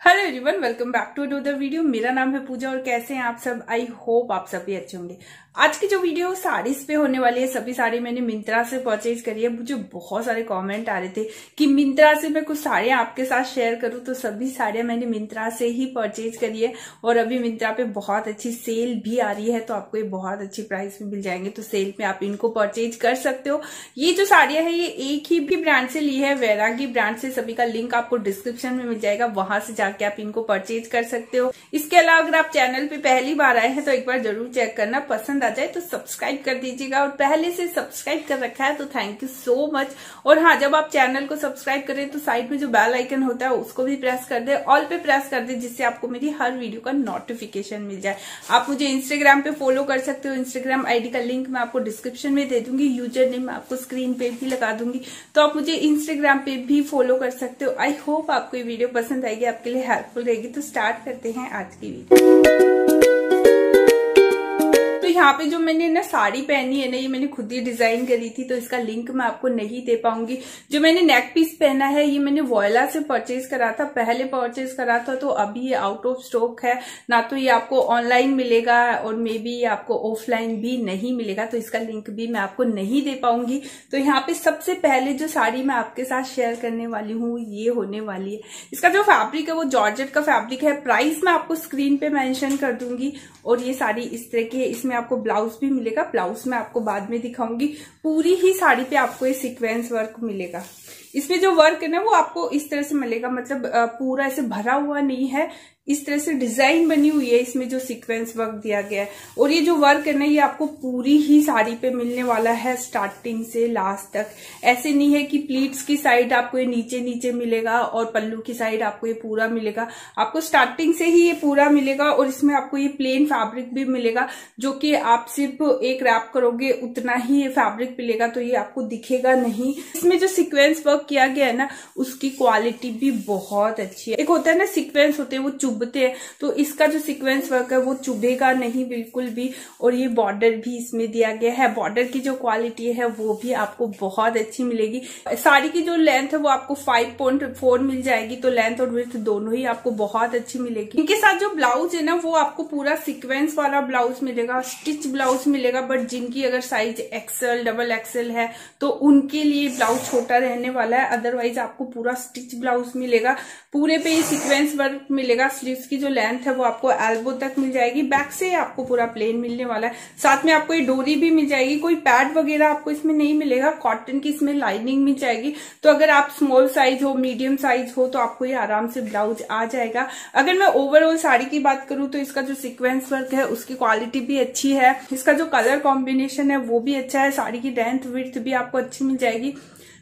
Hello everyone welcome back to another video मेरा नाम है पूजा और कैसे हैं आप सब? आई होप आप सभी अच्छे होंगे। आज की जो वीडियो साड़ीज पे होने वाली है, सभी साड़ी मैंने मिंत्रा से परचेज करी है। मुझे बहुत सारे कमेंट आ रहे थे कि मिंत्रा से मैं कुछ साड़ियाँ आपके साथ शेयर करूँ तो सभी साड़ियाँ मैंने मिंत्रा से ही परचेज करी है। और अभी मिंत्रा पे बहुत अच्छी सेल भी आ रही है तो आपको ये बहुत अच्छी प्राइस में मिल जाएँगे तो सेल में आप इनको परचेज कर सकते हो। ये जो साड़ियाँ है, ये एक ही भी ब्रांड से ली है, वैरागी ब्रांड से, सभी का लिंक आपको डिस्क्रिप्शन में मिल जाएगा, वहाँ से जाके आप इनको परचेज कर सकते हो। इसके अलावा अगर आप चैनल पे पहली बार आए हैं तो एक बार ज़रूर चेक करना, पसंद आ जाए तो सब्सक्राइब कर दीजिएगा और पहले से सब्सक्राइब कर रखा है तो थैंक यू सो मच और हाँ जब आप चैनल को सब्सक्राइब करें तो साइड में जो बेल आइकन होता है, उसको भी प्रेस कर दे ऑल पे प्रेस कर दे, जिससे आपको मेरी हर वीडियो का नोटिफिकेशन मिल जाए। आप मुझे इंस्टाग्राम पे फॉलो कर सकते हो। इंस्टाग्राम आईडी का लिंक मैं आपको डिस्क्रिप्शन में दे दूँगी यूज़र नेम आपको स्क्रीन पे भी लगा दूँगी। तो आप मुझे इंस्टाग्राम पे भी फॉलो कर सकते हो। आई होप आपको ये वीडियो पसंद आएगी, आपके लिए हेल्पफुल रहेगी। तो स्टार्ट करते हैं आज की वीडियो यहाँ पे जो मैंने ना साड़ी पहनी है ना, ये मैंने खुद ही डिज़ाइन करी थी तो इसका लिंक मैं आपको नहीं दे पाऊँगी। जो मैंने नेक पीस पहना है, ये मैंने वॉयला से परचेज करा था, पहले परचेज करा था तो अभी ये आउट ऑफ़ स्टॉक है। ना तो ये आपको ऑनलाइन मिलेगा और मे बी आपको ऑफलाइन भी नहीं मिलेगा तो इसका लिंक भी मैं आपको नहीं दे पाऊँगी। तो यहाँ पे सबसे पहले जो साड़ी मैं आपके साथ शेयर करने वाली हूँ, ये होने वाली है। इसका जो फैब्रिक है, वो जॉर्जेट का फैब्रिक है। प्राइस मैं आपको स्क्रीन पे मेंशन कर दूँगी और ये साड़ी इस तरह की है। इसमें आपको ब्लाउज भी मिलेगा। ब्लाउज में आपको बाद में दिखाऊँगी। पूरी ही साड़ी पे आपको ये सीक्वेंस वर्क मिलेगा। इसमें जो वर्क है ना, वो आपको इस तरह से मिलेगा। मतलब पूरा ऐसे भरा हुआ नहीं है। इस तरह से डिज़ाइन बनी हुई है, इसमें जो सीक्वेंस वर्क दिया गया है। और ये जो वर्क है ना, ये आपको पूरी ही साड़ी पे मिलने वाला है स्टार्टिंग से लास्ट तक। ऐसे नहीं है कि प्लीट्स की साइड आपको ये नीचे नीचे मिलेगा और पल्लू की साइड आपको ये पूरा मिलेगा। आपको स्टार्टिंग से ही ये पूरा मिलेगा और इसमें आपको ये प्लेन फैब्रिक भी मिलेगा, जो कि आप सिर्फ़ एक रैप करोगे, उतना ही ये फैब्रिक मिलेगा तो ये आपको दिखेगा नहीं। इसमें जो सिक्वेंस वर्क किया गया है ना, उसकी क्वालिटी भी बहुत अच्छी है। एक होता है ना सिक्वेंस होते हैं वो चुभते हैं। तो इसका जो सीक्वेंस वर्क है, वो चुभेगा नहीं बिल्कुल भी, और ये बॉर्डर भी इसमें दिया गया है। बॉर्डर की जो क्वालिटी है, वो भी आपको बहुत अच्छी मिलेगी। साड़ी की जो लेंथ है, वो आपको फाइव पॉइंट फोर मिल जाएगी। तो लेंथ और विथ दोनों ही आपको बहुत अच्छी मिलेगी। इनके साथ जो ब्लाउज है ना, वो आपको पूरा सिक्वेंस वाला ब्लाउज मिलेगा स्टिच ब्लाउज मिलेगा। बट जिनकी अगर साइज़ एक्सएल डबल एक्सएल है तो उनके लिए ब्लाउज छोटा रहने वाला है। अदरवाइज़ आपको पूरा स्टिच ब्लाउज मिलेगा। पूरे पे ये सिक्वेंस वर्क मिलेगा। स्लीव्स की जो लेंथ है वो आपको एल्बो तक मिल जाएगी। बैक से आपको पूरा प्लेन मिलने वाला है। साथ में आपको ये डोरी भी मिल जाएगी। कोई पैड वगैरह आपको इसमें नहीं मिलेगा। कॉटन की इसमें लाइनिंग मिल जाएगी। तो अगर आप स्मॉल साइज़ हो मीडियम साइज़ हो तो आपको ये आराम से ब्लाउज आ जाएगा। अगर मैं ओवरऑल साड़ी की बात करूँ तो इसका जो सिक्वेंस वर्क है, उसकी क्वालिटी भी अच्छी है। इसका जो कलर कॉम्बिनेशन है, वो भी अच्छा है। साड़ी की लेंथ विथ भी आपको अच्छी मिल जाएगी।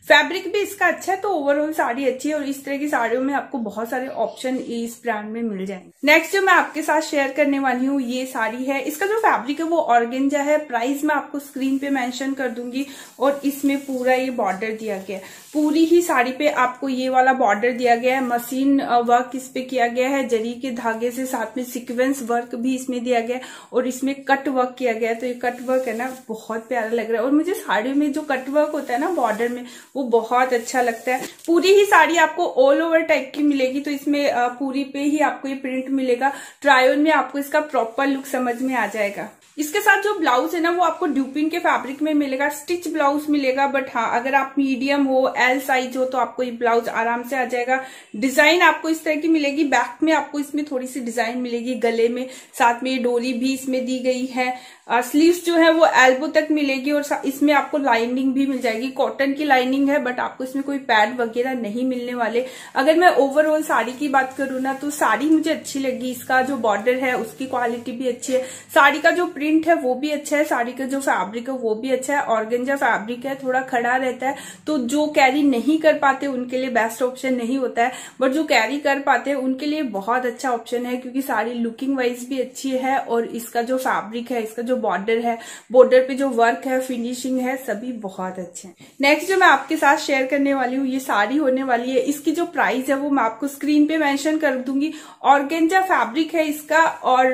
फैब्रिक भी इसका अच्छा है तो ओवरऑल साड़ी अच्छी है और इस तरह की साड़ियों में आपको बहुत सारे ऑप्शन इस ब्रांड में मिल जाएँगे। नेक्स्ट जो मैं आपके साथ शेयर करने वाली हूँ, ये साड़ी है। इसका जो फैब्रिक है, वो ऑर्गेंजा है। प्राइस मैं आपको स्क्रीन पे मेंशन कर दूँगी और इसमें पूरा ये बॉर्डर दिया गया है। पूरी ही साड़ी पे आपको ये वाला बॉर्डर दिया गया है। मशीन वर्क इस पे किया गया है। जरी के धागे से साथ में सिक्वेंस वर्क भी इसमें दिया गया है और इसमें कट वर्क किया गया है। तो ये कट वर्क है ना, बहुत प्यारा लग रहा है। और मुझे साड़ी में जो कट वर्क होता है ना बॉर्डर में वो बहुत अच्छा लगता है। पूरी ही साड़ी आपको ऑल ओवर टाइप की मिलेगी तो इसमें पूरी पे ही आपको ये प्रिंट मिलेगा। ट्रायोन में आपको इसका प्रॉपर लुक समझ में आ जाएगा। इसके साथ जो ब्लाउज है ना, वो आपको ड्यूपिंग के फैब्रिक में मिलेगा। स्टिच ब्लाउज मिलेगा बट हाँ अगर आप मीडियम हो एल साइज़ हो तो आपको ये ब्लाउज आराम से आ जाएगा। डिज़ाइन आपको इस तरह की मिलेगी। बैक में आपको इसमें थोड़ी सी डिज़ाइन मिलेगी गले में। साथ में ये डोरी भी इसमें दी गई है। स्लीव्स जो है, वो एल्बो तक मिलेगी और इसमें आपको लाइनिंग भी मिल जाएगी। कॉटन की लाइनिंग है बट आपको इसमें कोई पैड वगैरह नहीं मिलने वाले। अगर मैं ओवरऑल साड़ी की बात करूँ ना तो साड़ी मुझे अच्छी लगी। इसका जो बॉर्डर है, उसकी क्वालिटी भी अच्छी है। साड़ी का जो प्रिंट है, वो भी अच्छा है। साड़ी का जो फैब्रिक है, वो भी अच्छा है। ऑर्गेंजा फैब्रिक है, थोड़ा खड़ा रहता है। तो जो कैरी नहीं कर पाते, उनके लिए बेस्ट ऑप्शन नहीं होता है। बट जो कैरी कर पाते हैं, उनके लिए बहुत अच्छा ऑप्शन है, क्योंकि साड़ी लुकिंग वाइज भी अच्छी है और इसका जो फैब्रिक है, इसका जो बॉर्डर है बॉर्डर पे जो वर्क है फिनिशिंग है, सभी बहुत अच्छे हैं। नेक्स्ट जो मैं आपके आपके साथ शेयर करने वाली हूँ, ये साड़ी होने वाली है। इसकी जो प्राइस है, वो मैं आपको स्क्रीन पे मेंशन कर दूँगी। ऑर्गेंजा फैब्रिक है इसका और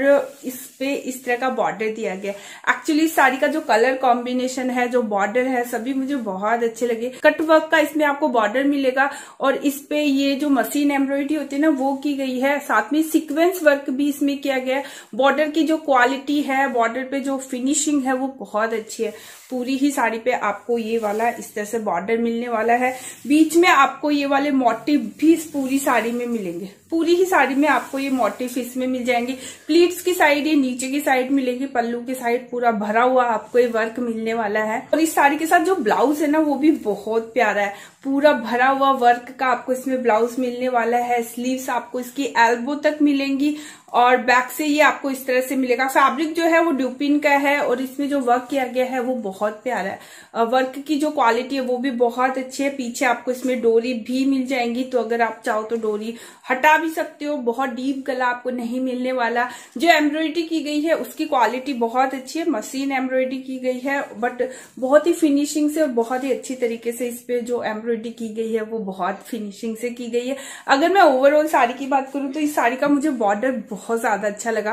इस पे इस तरह का बॉर्डर दिया गया एक्चुअली इस साड़ी का जो कलर कॉम्बिनेशन है, जो बॉर्डर है, सभी मुझे बहुत अच्छे लगे। कट वर्क का इसमें आपको बॉर्डर मिलेगा और इस पे ये जो मशीन एम्ब्रॉयडरी होती है ना, वो की गई है। साथ में सिक्वेंस वर्क भी इसमें किया गया बॉर्डर की जो क्वालिटी है बॉर्डर पे जो फिनिशिंग है, वो बहुत अच्छी है। पूरी ही साड़ी पे आपको ये वाला इस तरह से बॉर्डर मिलने वाला है। बीच में आपको ये वाले मोटिव भी इस पूरी साड़ी में मिलेंगे। पूरी ही साड़ी में आपको ये मोटिव इसमें मिल जाएँगे। प्लीट्स की साइड, ये नीचे की साइड मिलेगी, पल्लू की साइड पूरा भरा हुआ आपको ये वर्क मिलने वाला है। और इस साड़ी के साथ जो ब्लाउज है ना, वो भी बहुत प्यारा है। पूरा भरा हुआ वर्क का आपको इसमें ब्लाउज मिलने वाला है स्लीव्स आपको इसकी एल्बो तक मिलेंगी और बैक से ये आपको इस तरह से मिलेगा। फैब्रिक जो है वो ड्यूपिन का है और इसमें जो वर्क किया गया है वो बहुत प्यारा है। वर्क की जो क्वालिटी है वो भी बहुत अच्छी है। पीछे आपको इसमें डोरी भी मिल जाएँगी तो अगर आप चाहो तो डोरी हटा भी सकते हो। बहुत डीप गला आपको नहीं मिलने वाला। जो एम्ब्रॉयडरी की गई है उसकी क्वालिटी बहुत अच्छी है। मशीन एम्ब्रॉयडरी की गई है बट बहुत ही फिनिशिंग से और बहुत ही अच्छी तरीके से इस पे जो एम्ब्रॉयडरी की गई है, वो बहुत फिनिशिंग से की गई है। अगर मैं ओवरऑल साड़ी की बात करूँ तो इस साड़ी का मुझे बॉर्डर बहुत ज़्यादा अच्छा लगा।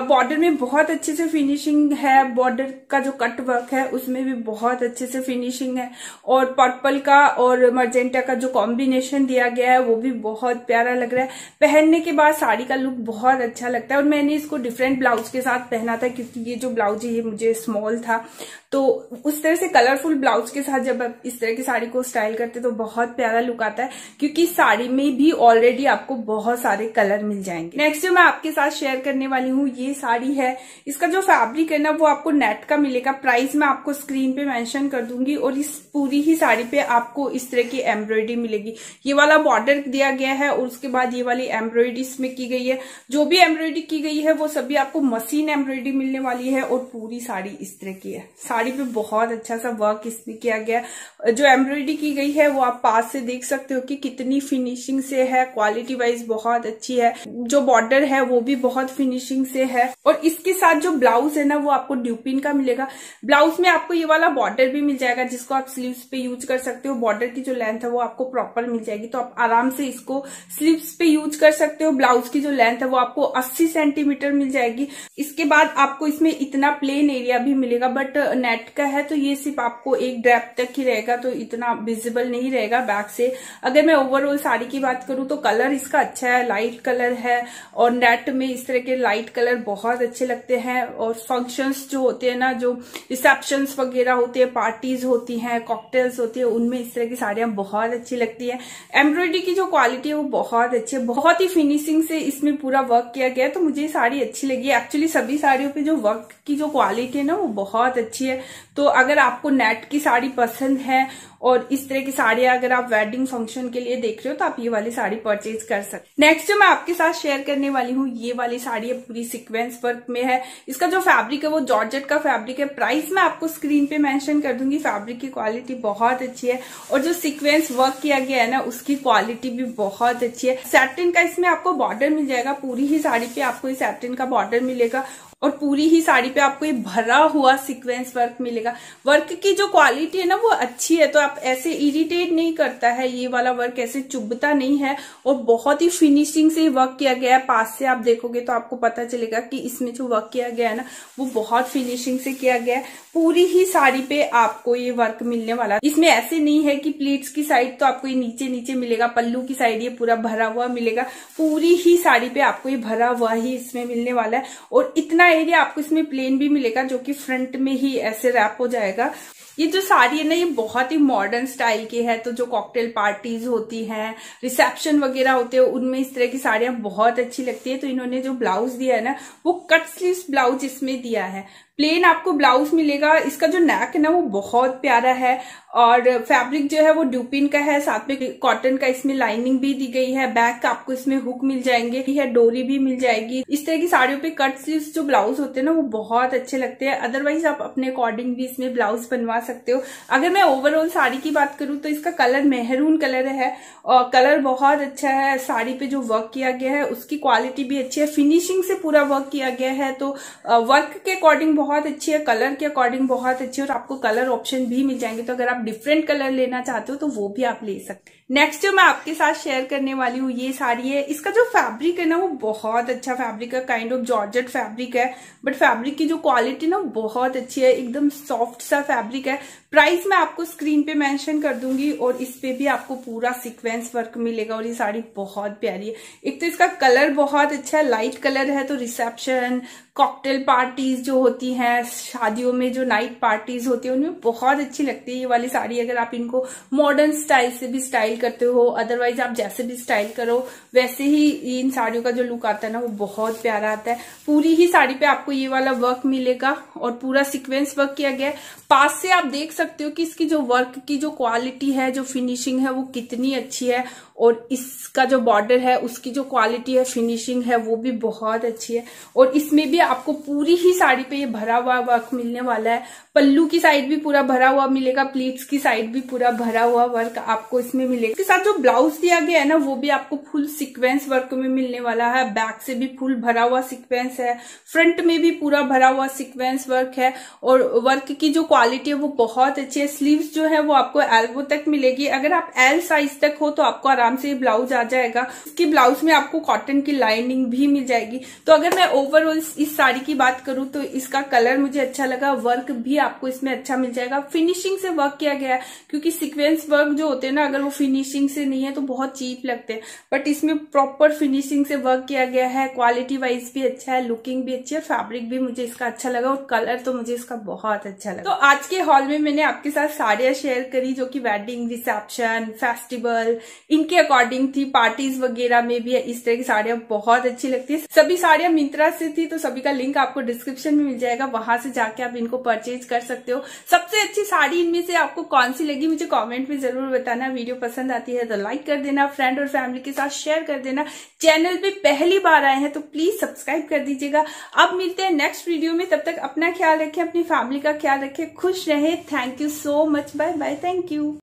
बॉर्डर में बहुत अच्छे से फिनिशिंग है बॉर्डर का जो कट वर्क है, उसमें भी बहुत अच्छे से फिनिशिंग है। और पर्पल का और मर्जेंटा का जो कॉम्बिनेशन दिया गया है, वो भी बहुत प्यारा लग रहा है। पहनने के बाद साड़ी का लुक बहुत अच्छा लगता है और मैंने इसको डिफरेंट ब्लाउज के साथ पहना था, क्योंकि ये जो ब्लाउज है, ये मुझे स्मॉल था। तो उस तरह से कलरफुल ब्लाउज के साथ जब आप इस तरह की साड़ी को स्टाइल करते तो बहुत प्यारा लुक आता है, क्योंकि साड़ी में भी ऑलरेडी आपको बहुत सारे कलर मिल जाएँगे। नेक्स्ट जो मैं आपके साथ शेयर करने वाली हूँ, ये साड़ी है। इसका जो फैब्रिक है ना, वो आपको नेट का मिलेगा। प्राइस मैं आपको स्क्रीन पे मेंशन कर दूँगी और इस पूरी ही साड़ी पे आपको इस तरह की एम्ब्रॉयडरी मिलेगी। ये वाला बॉर्डर दिया गया है और उसके बाद ये वाली एम्ब्रॉयडरी इसमें की गई है। जो भी एम्ब्रॉयडरी की गई है, वो सभी आपको मशीन एम्ब्रॉयडरी मिलने वाली है और पूरी साड़ी इस तरह की है। साड़ी पे बहुत अच्छा सा वर्क इसमें किया गया। जो एम्ब्रॉयडरी की गई है वो आप पास से देख सकते हो कि कितनी फिनिशिंग से है क्वालिटी वाइज बहुत अच्छी है। जो बॉर्डर है, वो भी बहुत फिनिशिंग से है। और इसके साथ जो ब्लाउज है ना, वो आपको ड्यूपिन का मिलेगा। ब्लाउज में आपको ये वाला बॉर्डर भी मिल जाएगा, जिसको आप स्लीव्स पे यूज़ कर सकते हो। बॉर्डर की जो लेंथ है, वो आपको प्रॉपर मिल जाएगी। तो आप आराम से इसको स्लीव्स पे यूज़ कर सकते हो। ब्लाउज की जो लेंथ है, वो आपको 80 सेंटीमीटर मिल जाएगी। इसके बाद आपको इसमें इतना प्लेन एरिया भी मिलेगा बट नेट का है तो ये सिर्फ़ आपको एक ड्रेप तक ही रहेगा तो इतना विजिबल नहीं रहेगा बैक से। अगर मैं ओवरऑल साड़ी की बात करूँ तो कलर इसका अच्छा है लाइट कलर है और नेट में इस तरह के लाइट कलर बहुत अच्छे लगते हैं और फ़ंक्शंस जो होते हैं ना, जो रिसेप्शन वगैरह होते हैं पार्टीज़ होती हैं कॉकटेल्स होती है, उनमें इस तरह की साड़ियाँ बहुत अच्छी लगती है। एम्ब्रॉयडरी की जो क्वालिटी है वो बहुत अच्छी है। बहुत ही फिनिशिंग से इसमें पूरा वर्क किया गया तो मुझे साड़ी अच्छी लगी एक्चुअली सभी साड़ियों पे जो वर्क की जो क्वालिटी है ना, वो बहुत अच्छी है। तो अगर आपको नेट की साड़ी पसंद है और इस तरह की साड़ियाँ अगर आप वेडिंग फ़ंक्शन के लिए देख रहे हो तो आप ये वाली साड़ी परचेज कर सकते नेक्स्ट जो मैं आपके साथ शेयर करने वाली हूँ, ये वाली साड़ी है पूरी सिक्वेंस वर्क में है। इसका जो फैब्रिक है, वो जॉर्जेट का फैब्रिक है। प्राइस मैं आपको स्क्रीन पे मेंशन कर दूँगी फैब्रिक की क्वालिटी बहुत अच्छी है। और जो सिक्वेंस वर्क किया गया है ना, उसकी क्वालिटी भी बहुत अच्छी है। सैटिन का इसमें आपको बॉर्डर मिल जाएगा, पूरी ही साड़ी पे आपको इस का बॉर्डर मिलेगा। और पूरी ही साड़ी पे आपको ये भरा हुआ सीक्वेंस वर्क मिलेगा। वर्क की जो क्वालिटी है ना, वो अच्छी है तो आप ऐसे इरिटेट नहीं करता है, ये वाला वर्क ऐसे चुभता नहीं है, और बहुत ही फिनिशिंग से वर्क किया गया है। पास से आप देखोगे तो आपको पता चलेगा कि इसमें जो वर्क किया गया है ना, वो बहुत फिनिशिंग से किया गया है। पूरी ही साड़ी पे आपको ये वर्क मिलने वाला इसमें ऐसे नहीं है कि प्लीट्स की साइड तो आपको ये नीचे नीचे मिलेगा, पल्लू की साइड ये पूरा भरा हुआ मिलेगा। पूरी ही साड़ी पे आपको ये भरा हुआ ही इसमें मिलने वाला है। और इतना एरिया आपको इसमें प्लेन भी मिलेगा जो कि फ्रंट में ही ऐसे रैप हो जाएगा। ये जो साड़ी है ना, ये बहुत ही मॉडर्न स्टाइल की है तो जो कॉकटेल पार्टीज़ होती हैं रिसेप्शन वगैरह होते हैं, उनमें इस तरह की साड़ियाँ बहुत अच्छी लगती है। तो इन्होंने जो ब्लाउज दिया है ना, वो कट स्लीव ब्लाउज इसमें दिया है। प्लेन आपको ब्लाउज मिलेगा। इसका जो नेक है ना, वो बहुत प्यारा है और फैब्रिक जो है वो ड्यूपिन का है। साथ में कॉटन का इसमें लाइनिंग भी दी गई है। बैक का आपको इसमें हुक मिल जाएँगे। है, डोरी भी मिल जाएगी। इस तरह की साड़ियों पे कट स्लीव जो ब्लाउज होते हैं ना, वो बहुत अच्छे लगते हैं। अदरवाइज़ आप अपने अकॉर्डिंग भी इसमें ब्लाउज बनवा सकते हो। अगर मैं ओवरऑल साड़ी की बात करूँ तो इसका कलर मेहरून कलर है और कलर बहुत अच्छा है। साड़ी पे जो वर्क किया गया है, उसकी क्वालिटी भी अच्छी है। फिनिशिंग से पूरा वर्क किया गया है तो वर्क के अकॉर्डिंग बहुत अच्छी है कलर के अकॉर्डिंग बहुत अच्छी है और आपको कलर ऑप्शन भी मिल जाएँगे। तो अगर आप डिफरेंट कलर लेना चाहते हो तो वो भी आप ले सकते हैं। नेक्स्ट जो मैं आपके साथ शेयर करने वाली हूँ, ये साड़ी है। इसका जो फैब्रिक है ना, वो बहुत अच्छा फैब्रिक है काइंड ऑफ़ जॉर्जेट फैब्रिक है। बट फैब्रिक की जो क्वालिटी ना बहुत अच्छी है, एकदम सॉफ्ट सा फैब्रिक है। प्राइस मैं आपको स्क्रीन पे मेंशन कर दूँगी और इस पे भी आपको पूरा सीक्वेंस वर्क मिलेगा और ये साड़ी बहुत प्यारी है। एक तो इसका कलर बहुत अच्छा है लाइट कलर है तो रिसेप्शन कॉकटेल पार्टीज़ जो होती हैं, शादियों में जो नाइट पार्टीज़ होती है, उनमें बहुत अच्छी लगती है ये वाली साड़ी। अगर आप इनको मॉडर्न स्टाइल से भी स्टाइल करते हो अदरवाइज़ आप जैसे भी स्टाइल करो, वैसे ही इन साड़ियों का जो लुक आता है ना, वो बहुत प्यारा आता है। पूरी ही साड़ी पे आपको ये वाला वर्क मिलेगा और पूरा सिक्वेंस वर्क किया गया है। पास से आप देख सकते हो कि इसकी जो वर्क की जो क्वालिटी है, जो फिनिशिंग है, वो कितनी अच्छी है और इसका जो बॉर्डर है, उसकी जो क्वालिटी है फिनिशिंग है, वो भी बहुत अच्छी है। और इसमें भी आपको पूरी ही साड़ी पे ये भरा हुआ वर्क मिलने वाला है। पल्लू की साइड भी पूरा भरा हुआ मिलेगा प्लीट्स की साइड भी पूरा भरा हुआ वर्क आपको इसमें मिलेगा। इसके साथ जो ब्लाउज दिया गया है ना, वो भी आपको फुल सिक्वेंस वर्क में मिलने वाला है। बैक से भी फुल भरा हुआ सिक्वेंस है। फ्रंट में भी पूरा भरा हुआ सिक्वेंस वर्क है। और वर्क की जो क्वालिटी है, वो बहुत अच्छी है। स्लीव्स जो है, वो आपको एल्बो तक मिलेगी। अगर आप एल साइज़ तक हो तो आपको आराम से ये ब्लाउज आ जाएगा। इसकी ब्लाउज में आपको कॉटन की लाइनिंग भी मिल जाएगी। तो अगर मैं ओवरऑल इस साड़ी की बात करूँ तो इसका कलर मुझे अच्छा लगा वर्क भी आपको इसमें अच्छा मिल जाएगा। फिनिशिंग से वर्क किया गया है, क्योंकि सिक्वेंस वर्क जो होते हैं ना, अगर वो फिनिशिंग से नहीं है तो बहुत चीप लगते हैं। बट इसमें प्रॉपर फिनिशिंग से वर्क किया गया है क्वालिटी वाइज भी अच्छा है लुकिंग भी अच्छी है फैब्रिक भी मुझे इसका अच्छा लगा, और कलर तो मुझे इसका बहुत अच्छा लगा। तो आज के हॉल में मैंने आपके साथ साड़ियाँ शेयर करी, जो कि वेडिंग रिसेप्शन फेस्टिवल इनके अकॉर्डिंग थी पार्टीज़ वगैरह में भी इस तरह की साड़ियाँ बहुत अच्छी लगती है। सभी साड़ियाँ मिंत्रा से थी तो सभी का लिंक आपको डिस्क्रिप्शन में मिल जाएगा, वहाँ से जाके आप इनको परचेज कर सकते हो। सबसे अच्छी साड़ी इनमें से आपको कौन सी लगी, मुझे कॉमेंट में ज़रूर बताना। वीडियो पसंद आती है तो लाइक कर देना फ्रेंड और फैमिली के साथ शेयर कर देना। चैनल पे पहली बार आए हैं तो प्लीज़ सब्सक्राइब कर दीजिएगा। अब मिलते हैं नेक्स्ट वीडियो में, तब तक अपना ख्याल रखें, अपनी फैमिली का ख्याल रखें, खुश रहे। Thank you so much bye bye thank you